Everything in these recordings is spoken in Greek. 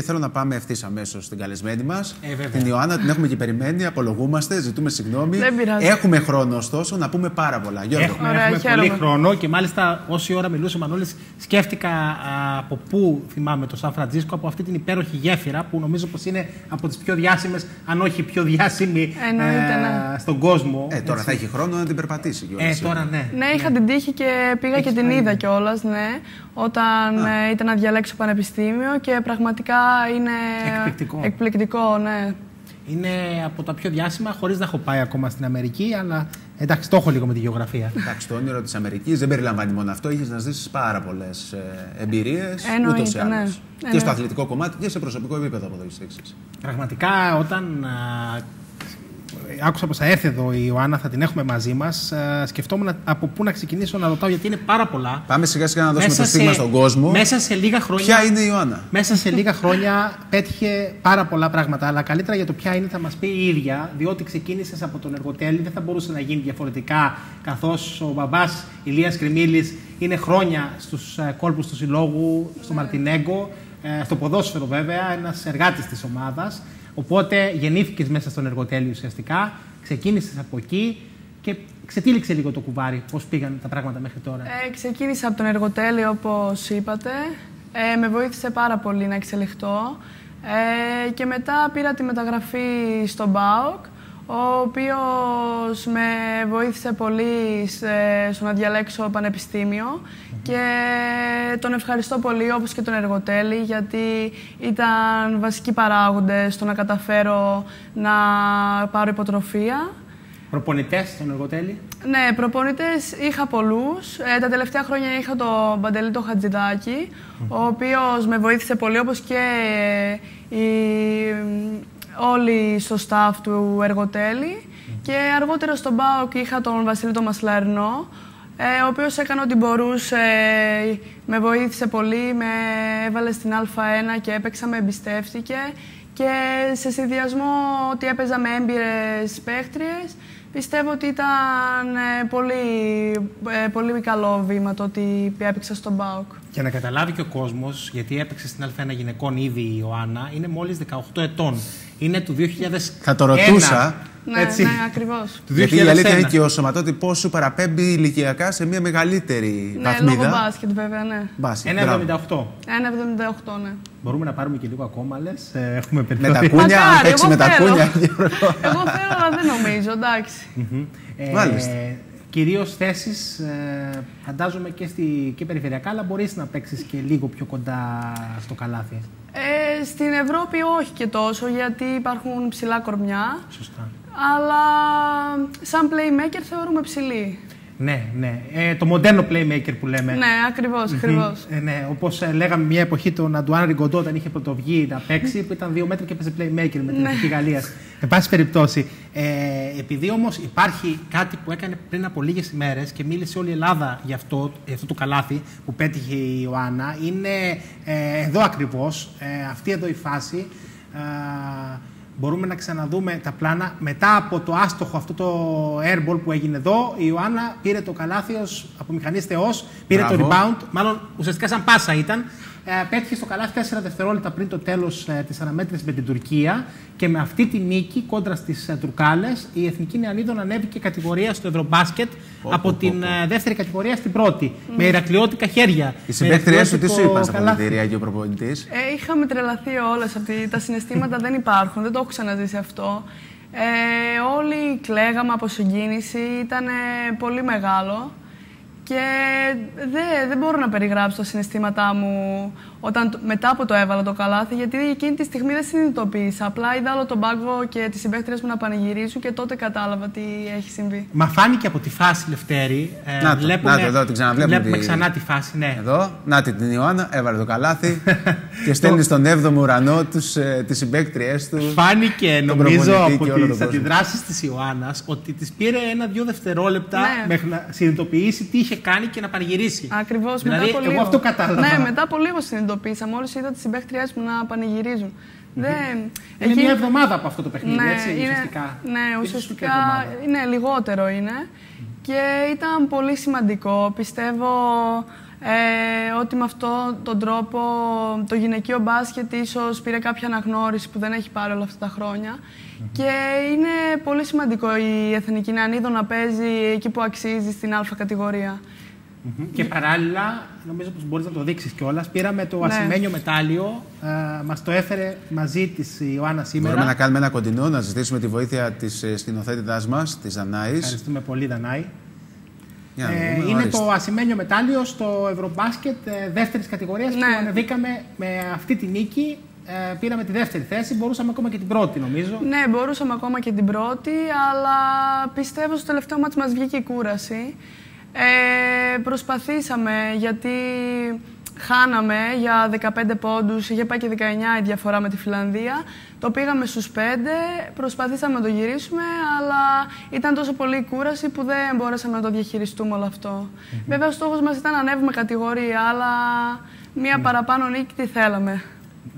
Και θέλω να πάμε ευθύς αμέσως στην καλεσμένη μας. Ε, την Ιωάννα την έχουμε και περιμένει. Απολογούμαστε, ζητούμε συγγνώμη. Έχουμε χρόνο ωστόσο να πούμε πάρα πολλά. Γιώργο. Έχουμε, Ωραία, έχουμε πολύ χρόνο και μάλιστα όση ώρα μιλούσε ο Μανώλης, σκέφτηκα από πού θυμάμαι το Σαν Φραντζίσκο, από αυτή την υπέροχη γέφυρα που νομίζω πως είναι από τις πιο διάσημες, αν όχι πιο διάσημη ε, ναι. στον κόσμο. Ε, τώρα θα έχει χρόνο να την περπατήσει. Ε, τώρα ναι. Ναι, είχα ναι. την τύχη και πήγα και την είδα κιόλας, ναι, όταν ε, ήταν να διαλέξω πανεπιστήμιο και πραγματικά είναι εκπληκτικό. εκπληκτικό ναι. Είναι από τα πιο διάσημα, χωρίς να έχω πάει ακόμα στην Αμερική, αλλά εντάξει, το έχω λίγο με τη γεωγραφία. Εντάξει, το όνειρο της Αμερικής δεν περιλαμβάνει μόνο αυτό. Είχες να ζήσεις πάρα πολλές ε, εμπειρίες ούτως ή άλλως. Ναι. Και στο ναι. αθλητικό κομμάτι και σε προσωπικό επίπεδο από εδώ Πραγματικά, όταν άκουσα πως θα έρθει εδώ η Ιωάννα, θα την έχουμε μαζί μας. Ε, σκεφτόμουν από πού να ξεκινήσω να ρωτάω, γιατί είναι πάρα πολλά. Πάμε σιγά σιγά να δώσουμε το στίγμα στον κόσμο. Μέσα σε λίγα χρόνια. Ποια είναι η Ιωάννα; Μέσα σε λίγα χρόνια πέτυχε πάρα πολλά πράγματα. Αλλά καλύτερα για το ποια είναι θα μας πει η ίδια, διότι ξεκίνησες από τον εργοτέλη. Δεν θα μπορούσε να γίνει διαφορετικά, καθώς ο μπαμπάς Ηλίας Κρυμίλης είναι χρόνια στους ε, κόλπους του συλλόγου, στο Μαρτινέγκο, ε, στο ποδόσφαιρο βέβαια, ένας εργάτης της ομάδας. Οπότε γεννήθηκες μέσα στον εργοτέλειο ουσιαστικά, ξεκίνησες από εκεί και ξετύλιξε λίγο το κουβάρι. Πώς πήγαν τα πράγματα μέχρι τώρα. Ε, ξεκίνησα από τον εργοτέλειο, όπως είπατε. Ε, με βοήθησε πάρα πολύ να εξελιχθώ. Ε, και μετά πήρα τη μεταγραφή στο ΜΠΑΟΚ ο οποίος με βοήθησε πολύ στο να διαλέξω πανεπιστήμιο και τον ευχαριστώ πολύ όπως και τον Εργοτέλη γιατί ήταν βασικοί παράγοντες στο να καταφέρω να πάρω υποτροφία. Προπονητές στον Εργοτέλη; Ναι, προπονητές είχα πολλούς. Ε, τα τελευταία χρόνια είχα τον Παντελή το Χατζηδάκη, ο οποίος με βοήθησε πολύ όπως και η όλοι στο staff του Εργοτέλη. Και αργότερα στον ΠΑΟΚ είχα τον Βασίλη τον Μασλαρνό, ε, ο οποίος έκανε ό,τι μπορούσε, με βοήθησε πολύ, με έβαλε στην Α1 και έπαιξα, με εμπιστεύτηκε. Και σε συνδυασμό ότι έπαιζα με έμπειρες παίχτριες, πιστεύω ότι ήταν ε, πολύ, ε, πολύ καλό βήμα το ότι έπαιξα στον ΠΑΟΚ. Για να καταλάβει και ο κόσμος, γιατί έπαιξε στην Α1 γυναικών ήδη η Ιωάννα, είναι μόλις 18 ετών είναι του 2000. Θα το ρωτούσα. Ναι, Έτσι. ναι ακριβώς. Γιατί η αλήθεια είναι και ο σωματότυπο σου παραπέμπει ηλικιακά σε μια μεγαλύτερη ναι, βαθμίδα. Ναι, λόγω μπάσκετ βέβαια, ναι. Μπάσκετ, 1,78. 1,78, ναι. Μπορούμε να πάρουμε και λίγο ακόμα, λες. Ε, έχουμε Με τα κούνια, αν παίξει με τα κούνια. εγώ θέλω, αλλά δεν νομίζω, εντάξει. Ε, Μάλιστα. Κυρίως θέσεις, ε, φαντάζομαι και, στη, και περιφερειακά, αλλά μπορείς να παίξεις και λίγο πιο κοντά στο καλάθι. Ε, στην Ευρώπη όχι και τόσο, γιατί υπάρχουν ψηλά κορμιά. Σωστά. Αλλά σαν playmaker θεωρούμε ψηλή. Ναι, ναι. Ε, το μοντέρνο playmaker που λέμε. Ναι, ακριβώς. Ακριβώς. Ε, ναι. Όπως ε, λέγαμε μια εποχή τον Αντουάν Ριγκοντό όταν είχε πρωτοβγεί να παίξει, που ήταν δύο μέτρα και έπαιζε playmaker με την ναι. Εθνική Γαλλίας. Εν πάση περιπτώσει. Ε, επειδή όμως υπάρχει κάτι που έκανε πριν από λίγες ημέρες και μίλησε όλη η Ελλάδα για αυτό, για αυτό το καλάθι που πέτυχε η Ιωάννα, είναι ε, εδώ ακριβώς, ε, αυτή εδώ η φάση. Ε, μπορούμε να ξαναδούμε τα πλάνα. Μετά από το άστοχο αυτό το airball που έγινε εδώ, η Ιωάννα πήρε το καλάθι από μηχανής θεός, πήρε το rebound, μάλλον ουσιαστικά σαν πάσα ήταν, ε, πέτυχε στο καλάθι 4 δευτερόλεπτα πριν το τέλος ε, της αναμέτρησης με την Τουρκία και με αυτή τη νίκη κόντρα στις ε, Τουρκάλες η Εθνική Νεανίδων ανέβηκε κατηγορία στο Ευρωμπάσκετ από την ε, δεύτερη κατηγορία στην πρώτη. Mm. Με ηρακλειώτικα χέρια. Οι συμπαίκτριέ σου τι σου είπαν στα πολιτήρια και ο προπονητής; Ε, είχαμε τρελαθεί όλες αυτοί. Τα συναισθήματα δεν υπάρχουν. Δεν το έχω ξαναζήσει αυτό. Ε, όλοι κλαίγαμε από συγκίνηση. Ήταν πολύ μεγάλο. Και δεν, δεν μπορώ να περιγράψω τα συναισθήματά μου όταν μετά από το έβαλα το καλάθι, γιατί εκείνη τη στιγμή δεν συνειδητοποίησα. Απλά είδα όλο τον πάγκο και τις συμπαίχτριες μου να πανηγυρίζουν και τότε κατάλαβα τι έχει συμβεί. Μα φάνηκε από τη φάση, Λευτέρη. Ε, να το, βλέπουμε, να το, εδώ την ξαναβλέπουμε. Βλέπουμε τη... ξανά τη φάση, ναι. Εδώ, να την Ιωάννα, έβαλε το καλάθι και στέλνει στον 7ο ουρανό ε, τις συμπαίκτριέ του. Φάνηκε, νομίζω, από τις αντιδράσεις της Ιωάννας ότι της πήρε ένα-δύο δευτερόλεπτα ναι. μέχρι να συνειδητοποιήσει τι είχε κάνει και να πανηγυρίσει. Ακριβώς. Δηλαδή, μετά εγώ αυτό κατάλαβα. Ναι, μετά από λίγο συνειδητοποίησα. Μόλι είδα τις συμπαίχτριές μου να πανηγυρίζουν. Mm-hmm. Δεν... Είναι Εκεί... μια εβδομάδα από αυτό το παιχνίδι, ναι, έτσι, είναι... ουσιαστικά. Ναι, ουσιαστικά είναι λιγότερο είναι. Και ήταν πολύ σημαντικό. Πιστεύω Ε, ότι με αυτόν τον τρόπο το γυναικείο μπάσκετ ίσως πήρε κάποια αναγνώριση που δεν έχει πάρει όλα αυτά τα χρόνια. Και είναι πολύ σημαντικό η Εθνική Νεανίδο να παίζει εκεί που αξίζει στην Α κατηγορία. Και παράλληλα, νομίζω πως μπορείς να το δείξεις κιόλας, πήραμε το ναι. ασημένιο μετάλλιο, ε, μας το έφερε μαζί της η Ιωάννα σήμερα. Μπορούμε να κάνουμε ένα κοντινό, να ζητήσουμε τη βοήθεια της ε, σκηνοθέτητάς μας, της Δανάης. Ευχαριστούμε πολύ Δανάη. Ε, είναι το ασημένιο μετάλλιο στο Ευρωμπάσκετ ε, δεύτερης κατηγορίας ναι. που ανεβήκαμε με αυτή τη νίκη. Ε, πήραμε τη δεύτερη θέση, μπορούσαμε ακόμα και την πρώτη νομίζω. Ναι, μπορούσαμε ακόμα και την πρώτη, αλλά πιστεύω στο τελευταίο μάτι μας βγήκε η κούραση. Ε, προσπαθήσαμε γιατί χάναμε για 15 πόντους, είχε πάει και 19 η διαφορά με τη Φιλανδία. Το πήγαμε στους 5, προσπαθήσαμε να το γυρίσουμε, αλλά ήταν τόσο πολύ η κούραση που δεν μπορέσαμε να το διαχειριστούμε όλο αυτό. Mm -hmm. Βέβαια, ο στόχος μας ήταν να ανέβουμε κατηγορία, αλλά μία mm. παραπάνω νίκη τι θέλαμε.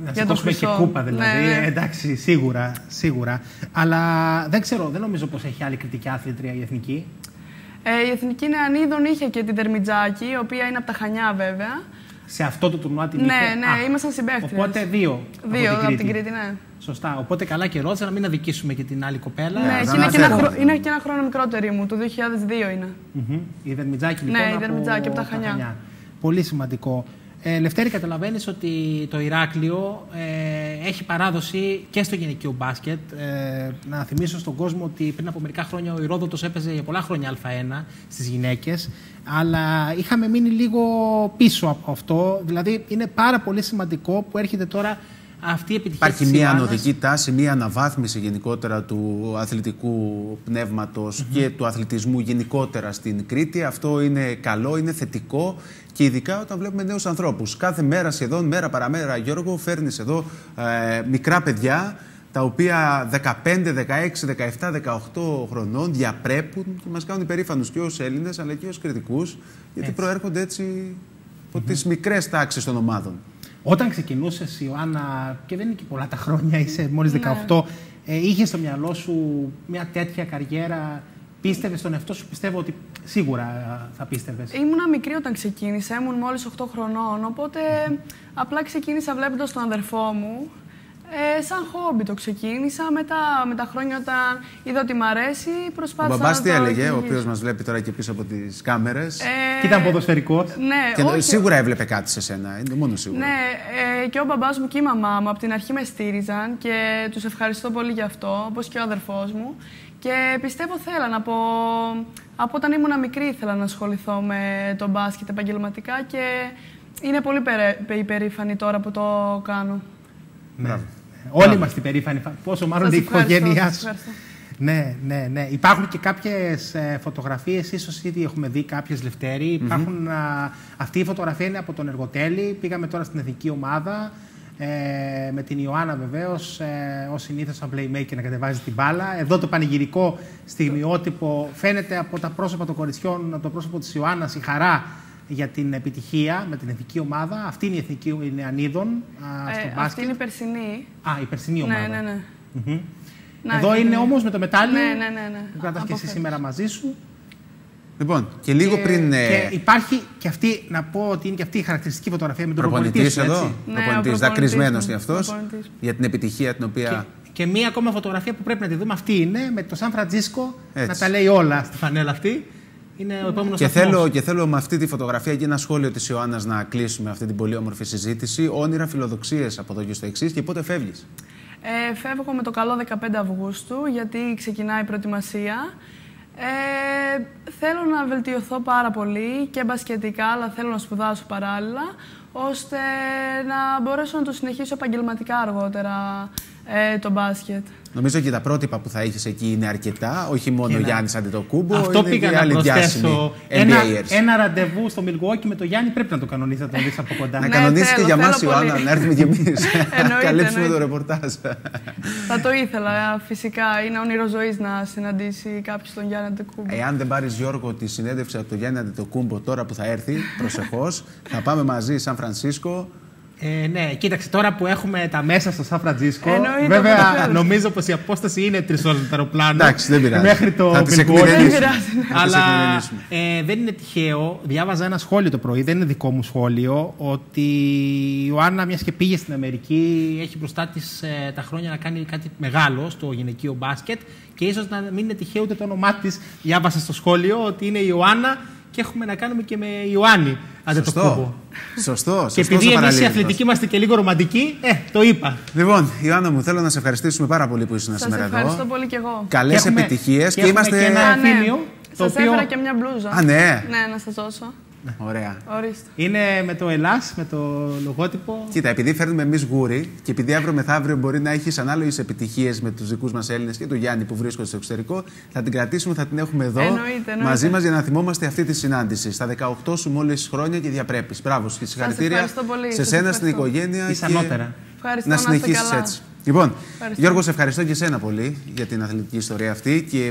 Να σηκώσουμε και κούπα δηλαδή. Ναι, ναι. Εντάξει, σίγουρα, σίγουρα. Αλλά δεν ξέρω, δεν νομίζω πως έχει άλλη κριτική άθλητρια η Εθνική. Ε, η Εθνική Νεανίδων είχε και την Τερμιτζάκη, η οποία είναι από τα Χανιά βέβαια. Σε αυτό το τουρνουά την ναι, είχε. Ναι, ναι, ήμασταν συμπαίχτες. Οπότε δύο. Δύο από την, Κρήτη. ναι. Σωστά. Οπότε καλά και ρώτησα να μην αδικήσουμε και την άλλη κοπέλα. Ναι, και είναι, και ένα χρο... είναι και ένα χρόνο μικρότερη μου, το 2002 είναι. Mm -hmm. Η Δερμιτζάκη λοιπόν. Ναι, η Δερμιτζάκη από, από τα Χανιά. Πολύ σημαντικό. Ε, Λευτέρη, καταλαβαίνεις ότι το Ηράκλειο ε, έχει παράδοση και στο γυναικείο μπάσκετ. Ε, να θυμίσω στον κόσμο ότι πριν από μερικά χρόνια ο Ηρόδοτο έπαιζε για πολλά χρόνια Α1 στις γυναίκες. Αλλά είχαμε μείνει λίγο πίσω από αυτό. Δηλαδή, είναι πάρα πολύ σημαντικό που έρχεται τώρα αυτή η επιτυχία Υπάρχει μια ανωδική τάση, μια αναβάθμιση γενικότερα του αθλητικού πνεύματος και του αθλητισμού γενικότερα στην Κρήτη. Αυτό είναι καλό, είναι θετικό και ειδικά όταν βλέπουμε νέους ανθρώπους. Κάθε μέρα σχεδόν, μέρα παραμέρα, Γιώργο, φέρνεις εδώ ε, μικρά παιδιά τα οποία 15, 16, 17, 18 χρονών διαπρέπουν και μας κάνουν υπερήφανους και ως Έλληνες αλλά και ως κριτικούς γιατί έτσι. προέρχονται έτσι από mm -hmm. τις μικρές τάξεις των ομάδων. Όταν ξεκινούσες, Ιωάννα, και δεν είναι και πολλά τα χρόνια, είσαι μόλις 18, ναι. ε, είχες στο μυαλό σου μια τέτοια καριέρα. Πίστευες στον εαυτό σου, πιστεύω ότι σίγουρα ε, θα πίστευες. Ήμουνα μικρή όταν ξεκίνησα, ήμουν μόλις 8 χρονών. Οπότε απλά ξεκίνησα βλέποντας τον αδερφό μου ε, σαν χόμπι το ξεκίνησα. Μετά με τα χρόνια, όταν είδα ότι μ' αρέσει, προσπάθησα. Ο μπαμπάς τι έλεγε, ο οποίος μας βλέπει τώρα και πίσω από τις κάμερες; Ε, και ήταν ποδοσφαιρικός. Ναι, και όχι, σίγουρα έβλεπε κάτι σε σένα, είναι μόνο σίγουρα. Ναι, ε, και ο μπαμπάς μου και η μαμά μου από την αρχή με στήριζαν και τους ευχαριστώ πολύ γι' αυτό, όπως και ο αδερφός μου. Και πιστεύω θέλαν από, από όταν ήμουν μικρή ήθελα να ασχοληθώ με τον μπάσκετ επαγγελματικά και είναι πολύ υπερήφανη τώρα που το κάνω. Ναι. Όλοι είμαστε περήφανοι. Πόσο μάλλον η οικογένειά σου. Ναι, ναι, ναι. Υπάρχουν και κάποιες φωτογραφίες, ίσως ήδη έχουμε δει κάποιες Λευτέρη. Υπάρχουν, αυτή η φωτογραφία είναι από τον Εργοτέλη. Πήγαμε τώρα στην εθνική ομάδα. Ε, με την Ιωάννα βεβαίως, ε, ως συνήθως, σαν playmaker να κατεβάζει την μπάλα. Εδώ το πανηγυρικό στιγμιότυπο φαίνεται από τα πρόσωπα των κοριτσιών, από το πρόσωπο της Ιωάννας, η χαρά για την επιτυχία με την εθνική ομάδα. Αυτή είναι η εθνική Νεανίδων ε, στο μπάσκετ. Αυτή είναι η περσινή. Α, η περσινή ναι, ομάδα. Ναι, ναι, ναι. Να, Εδώ είναι όμως με το μετάλλιο ναι, ναι, ναι, ναι. που κρατάς και εσύ σήμερα μαζί σου. Λοιπόν, και λίγο και, πριν. Ε, και υπάρχει και αυτή, να πω ότι είναι και αυτή η χαρακτηριστική φωτογραφία με τον προπονητή. Προπονητής εδώ. Ναι, προπονητής, δακρυσμένος κι αυτός για την επιτυχία την οποία. Και, και μία ακόμα φωτογραφία που πρέπει να τη δούμε αυτή είναι με το Σαν Φραντζίσκο να τα λέει όλα στη φανέλα αυτή. Είναι ο επόμενος και θέλω, και θέλω με αυτή τη φωτογραφία και ένα σχόλιο της Ιωάννας να κλείσουμε αυτή την πολύ όμορφη συζήτηση. Όνειρα, φιλοδοξίες από εδώ και στο εξής και πότε φεύγεις; Ε, φεύγω με το καλό 15 Αυγούστου γιατί ξεκινάει η προετοιμασία. Ε, θέλω να βελτιωθώ πάρα πολύ και μπασκετικά, αλλά θέλω να σπουδάσω παράλληλα, ώστε να μπορέσω να το συνεχίσω επαγγελματικά αργότερα ε, το μπάσκετ. Νομίζω και τα πρότυπα που θα έχεις εκεί είναι αρκετά. Όχι μόνο ο Γιάννης Αντετοκούμπο. Αυτό είναι πήγα και να άλλοι προσθέσω. Ένα, ένα ραντεβού στο Μιλγουόκι με τον Γιάννη πρέπει να το κανονίσει, να τον δεις από κοντά. να ναι, κανονίσει και για μας, Ιωάννα, να έρθουμε κι εμείς. να καλύψουμε το ρεπορτάζ. θα το ήθελα, φυσικά. Είναι όνειρο ζωής να συναντήσει κάποιος τον Γιάννη Αντετοκούμπο. Εάν δεν πάρεις Γιώργο τη συνέντευξη από τον Γιάννη Αντετοκούμπο τώρα που θα έρθει, προσεχώς, θα πάμε μαζί Σαν Φρανσίσκο Ε, ναι, κοίταξε, τώρα που έχουμε τα μέσα στο Σαν Φραντζίσκο, Εννοείται, βέβαια ποτέ. νομίζω πως η απόσταση είναι τρεις ώρες με το αεροπλάνο. Εντάξει, δεν πειράζει. Μέχρι το Θα τις Milwaukee. εκμηδενήσουμε. Δεν πειράζει. Θα τις Αλλά εκμηδενήσουμε. ε, δεν είναι τυχαίο. Διάβαζα ένα σχόλιο το πρωί, δεν είναι δικό μου σχόλιο, ότι η Ιωάννα, μιας και πήγε στην Αμερική, έχει μπροστά της τα χρόνια να κάνει κάτι μεγάλο στο γυναικείο μπάσκετ και ίσως να μην είναι τυχαίο ούτε το όνομά της. Διάβασα στο σχόλιο ότι είναι η Ιωάννα και έχουμε να κάνουμε και με Ιωάννη. Σωστό. Αντετοκούμπο. Σωστό. Και σωστός ο επειδή εμείς οι παραλληλισμός. αθλητικοί είμαστε και λίγο ρομαντικοί, ε, το είπα. Λοιπόν, Ιωάννα μου, θέλω να σε ευχαριστήσουμε πάρα πολύ που ήσουν Σας σήμερα ευχαριστώ εδώ. πολύ κι εγώ. Καλές έχουμε- επιτυχίες και, έχουμε είμαστε. και ένα- Α, ναι. εφήμιο, το Σας οποίο- έφερα και μια μπλούζα. Α, ναι. Ναι, να σας δώσω. Ωραία. Ορίστε. Είναι με το Ελλάς, με το λογότυπο. Κοίτα, επειδή φέρνουμε εμείς γούρι και επειδή αύριο μεθαύριο μπορεί να έχεις ανάλογες επιτυχίες με τους δικούς μας Έλληνες και τον Γιάννη που βρίσκονται στο εξωτερικό, θα την κρατήσουμε, θα την έχουμε εδώ Εννοείται, εννοείται. μαζί μας για να θυμόμαστε αυτή τη συνάντηση. Στα 18 σου μόλις χρόνια και διαπρέπεις. Μπράβο και συγχαρητήρια ευχαριστώ πολύ. σε Σας σένα, στην ευχαριστώ. οικογένεια. Εις και ανώτερα. Ευχαριστώ Να να είστε συνεχίσεις καλά. έτσι. Λοιπόν, Ευχαριστώ. Γιώργος, σε ευχαριστώ και εσένα πολύ για την αθλητική ιστορία αυτή. Και